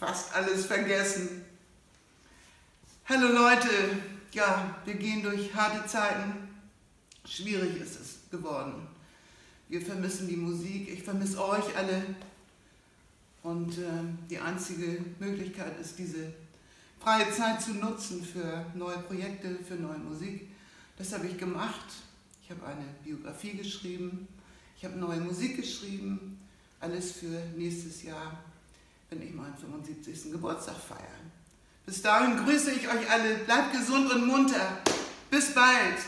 fast alles vergessen. Hallo Leute, ja, wir gehen durch harte Zeiten. Schwierig ist es geworden. Wir vermissen die Musik, ich vermisse euch alle. Und äh, die einzige Möglichkeit ist, diese freie Zeit zu nutzen für neue Projekte, für neue Musik. Das habe ich gemacht. Ich habe eine Biografie geschrieben, ich habe neue Musik geschrieben, alles für nächstes Jahr, wenn ich meinen 75. Geburtstag feiere. Bis dahin grüße ich euch alle, bleibt gesund und munter. Bis bald.